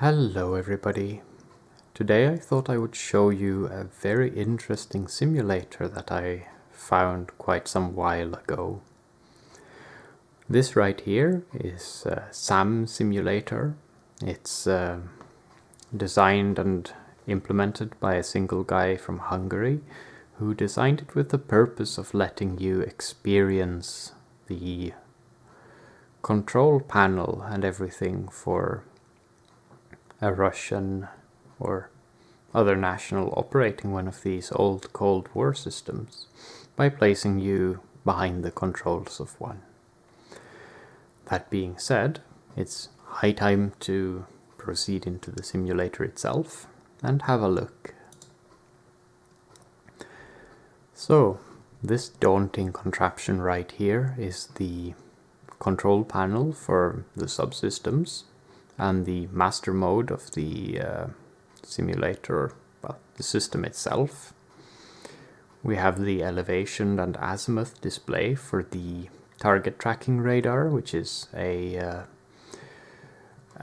Hello everybody. Today I thought I would show you a very interesting simulator that I found quite some while ago. This right here is SAM simulator. It's uh, designed and implemented by a single guy from Hungary who designed it with the purpose of letting you experience the control panel and everything for a Russian or other national operating one of these old Cold War systems by placing you behind the controls of one. That being said, it's high time to proceed into the simulator itself and have a look. So, this daunting contraption right here is the control panel for the subsystems and the master mode of the uh, simulator, well, the system itself. We have the elevation and azimuth display for the target tracking radar, which is a, uh,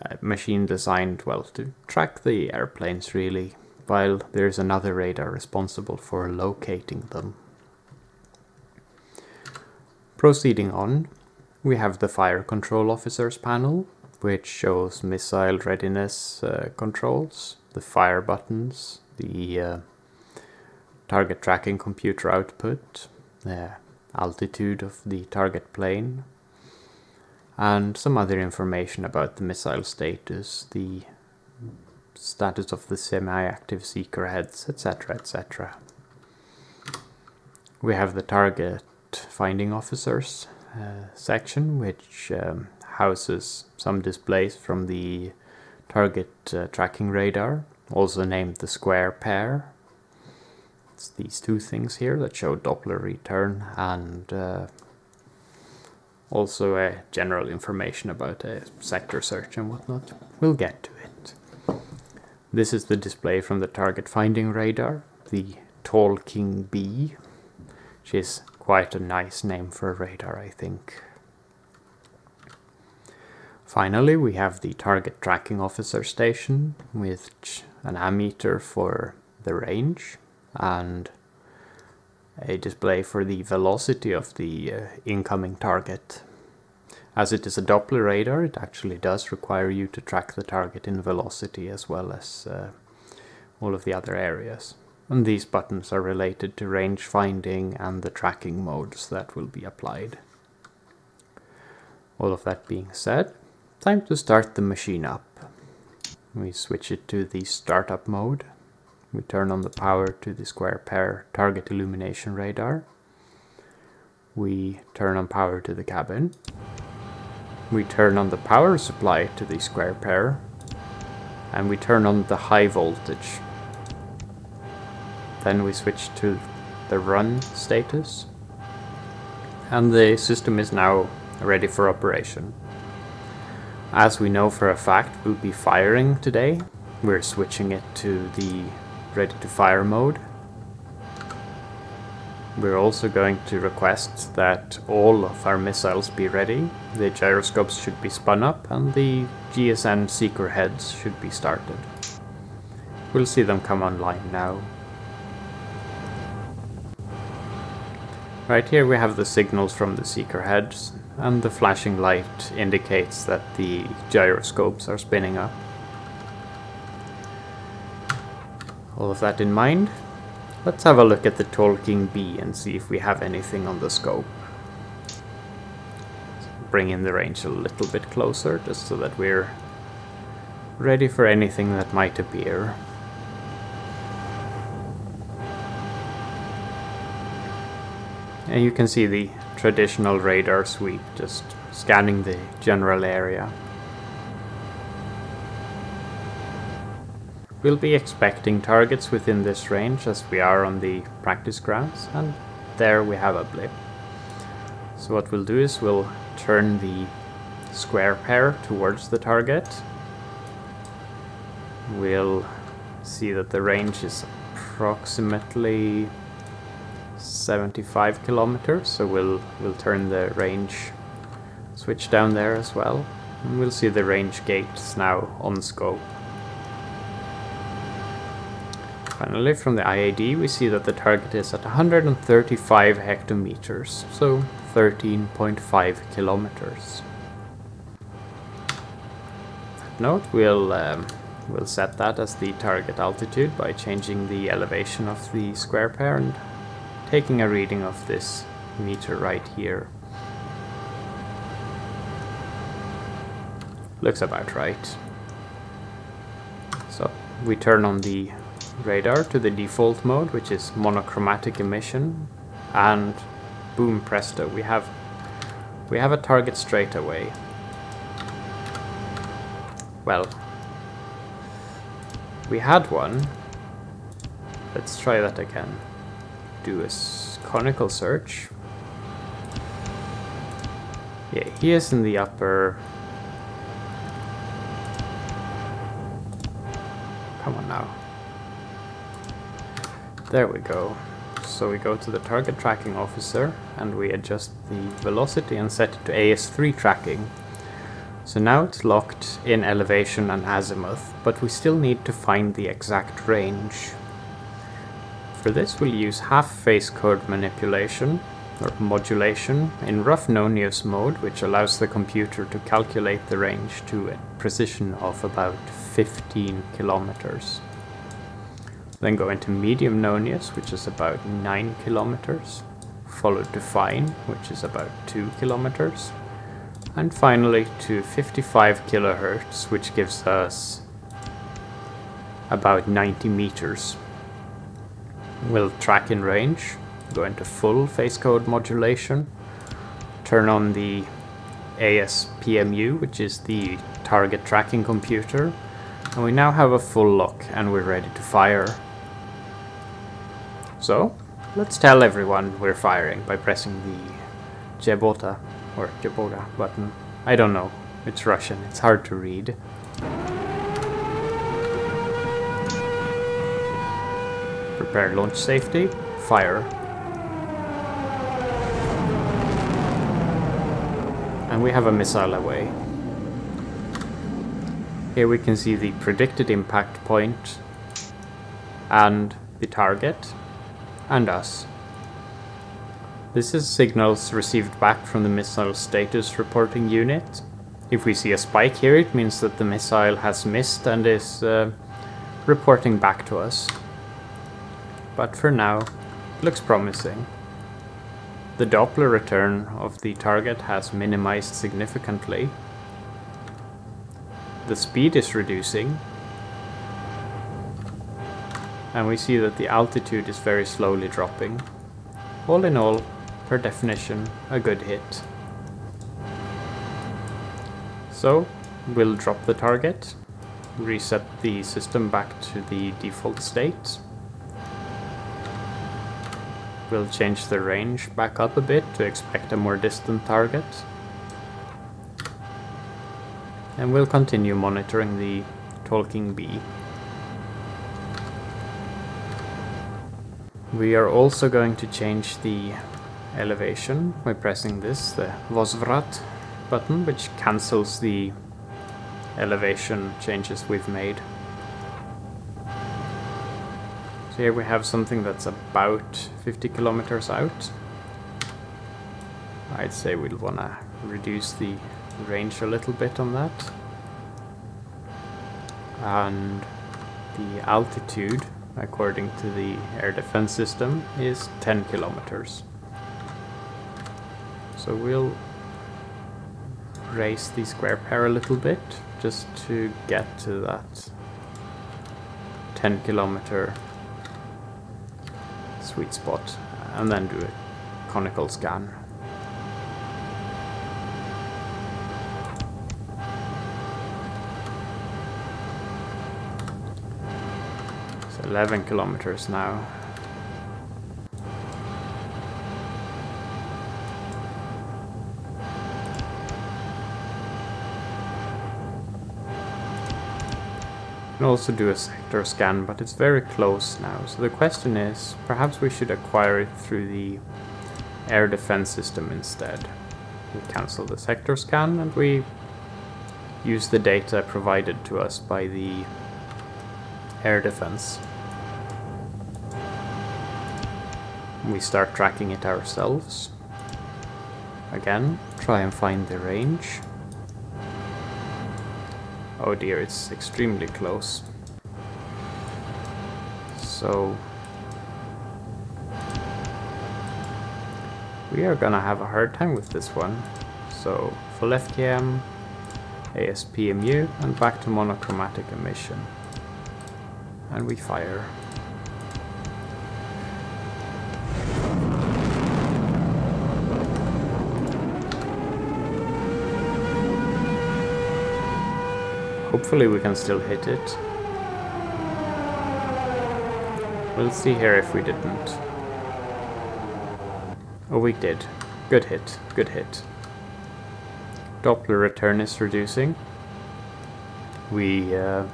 a machine designed, well, to track the airplanes really, while there's another radar responsible for locating them. Proceeding on, we have the Fire Control Officers panel, which shows missile readiness uh, controls, the fire buttons, the uh, target tracking computer output, the altitude of the target plane, and some other information about the missile status, the status of the semi-active seeker heads, etc., etc. We have the target finding officers uh, section, which um, houses some displays from the target uh, tracking radar, also named the square pair. It's these two things here that show Doppler return and uh, also uh, general information about a sector search and whatnot. We'll get to it. This is the display from the target finding radar, the Tall King B, which is quite a nice name for a radar, I think. Finally, we have the target tracking officer station with an ammeter for the range and a display for the velocity of the uh, incoming target. As it is a Doppler radar, it actually does require you to track the target in velocity as well as uh, all of the other areas. And these buttons are related to range finding and the tracking modes that will be applied. All of that being said, Time to start the machine up. We switch it to the startup mode. We turn on the power to the square pair target illumination radar. We turn on power to the cabin. We turn on the power supply to the square pair. And we turn on the high voltage. Then we switch to the run status. And the system is now ready for operation. As we know for a fact, we'll be firing today. We're switching it to the ready to fire mode. We're also going to request that all of our missiles be ready. The gyroscopes should be spun up and the GSN seeker heads should be started. We'll see them come online now. Right here we have the signals from the seeker heads and the flashing light indicates that the gyroscopes are spinning up. All of that in mind, let's have a look at the Tall King B and see if we have anything on the scope. Bring in the range a little bit closer just so that we're ready for anything that might appear. And you can see the traditional radar sweep, just scanning the general area. We'll be expecting targets within this range as we are on the practice grounds, and there we have a blip. So what we'll do is we'll turn the square pair towards the target. We'll see that the range is approximately 75 kilometers, so we'll we'll turn the range switch down there as well. And we'll see the range gates now on scope. Finally, from the IAD, we see that the target is at 135 hectometers, so 13.5 kilometers. Note, we'll, um, we'll set that as the target altitude by changing the elevation of the square pair and taking a reading of this meter right here. Looks about right. So we turn on the radar to the default mode, which is monochromatic emission, and boom presto, we have we have a target straight away. Well, we had one. Let's try that again. Do a conical search. Yeah, he is in the upper... Come on now. There we go. So we go to the target tracking officer and we adjust the velocity and set it to AS3 tracking. So now it's locked in elevation and azimuth, but we still need to find the exact range. For this we'll use half phase code manipulation or modulation in rough Nonius mode, which allows the computer to calculate the range to a precision of about 15 kilometers. Then go into medium Nonius, which is about 9 kilometers, followed to fine, which is about 2 kilometers, and finally to 55 kilohertz, which gives us about 90 meters. We'll track in range, go into full phase code modulation, turn on the ASPMU, which is the target tracking computer, and we now have a full lock and we're ready to fire. So, let's tell everyone we're firing by pressing the Jebota or Jebota button. I don't know. It's Russian. It's hard to read. Prepare launch safety. Fire. And we have a missile away. Here we can see the predicted impact point and the target and us. This is signals received back from the missile status reporting unit. If we see a spike here, it means that the missile has missed and is uh, reporting back to us. But for now, looks promising. The Doppler return of the target has minimized significantly. The speed is reducing, and we see that the altitude is very slowly dropping. All in all, per definition, a good hit. So, we'll drop the target, reset the system back to the default state. We'll change the range back up a bit to expect a more distant target. And we'll continue monitoring the Tall King B. We are also going to change the elevation by pressing this, the Vosvrat button, which cancels the elevation changes we've made. So here we have something that's about 50 kilometers out. I'd say we'll want to reduce the range a little bit on that. And the altitude according to the air defense system, is 10 kilometers. So we'll raise the square pair a little bit just to get to that 10 kilometer sweet spot and then do a conical scan. It's 11 kilometers now. Can also do a sector scan, but it's very close now. So the question is, perhaps we should acquire it through the air defense system instead. We cancel the sector scan and we use the data provided to us by the air defense. we start tracking it ourselves. Again, try and find the range. Oh dear, it's extremely close. So... We are gonna have a hard time with this one. So, full FKM, ASPMU, and back to monochromatic emission. And we fire. Hopefully we can still hit it. We'll see here if we didn't. Oh, we did. Good hit, good hit. Doppler return is reducing. We uh,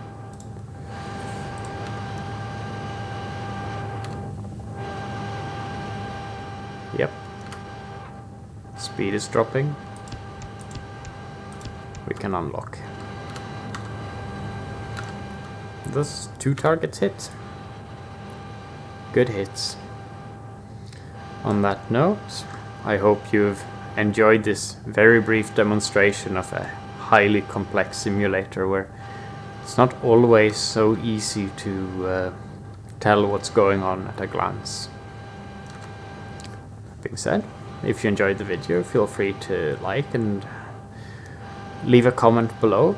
Yep. Speed is dropping. We can unlock. Those two targets hit. Good hits. On that note, I hope you've enjoyed this very brief demonstration of a highly complex simulator where it's not always so easy to uh, tell what's going on at a glance. That Being said, if you enjoyed the video, feel free to like and leave a comment below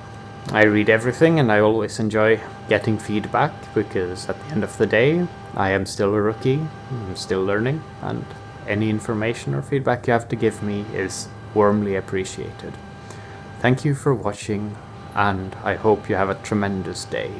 I read everything and I always enjoy getting feedback because at the end of the day, I am still a rookie, I'm still learning, and any information or feedback you have to give me is warmly appreciated. Thank you for watching, and I hope you have a tremendous day.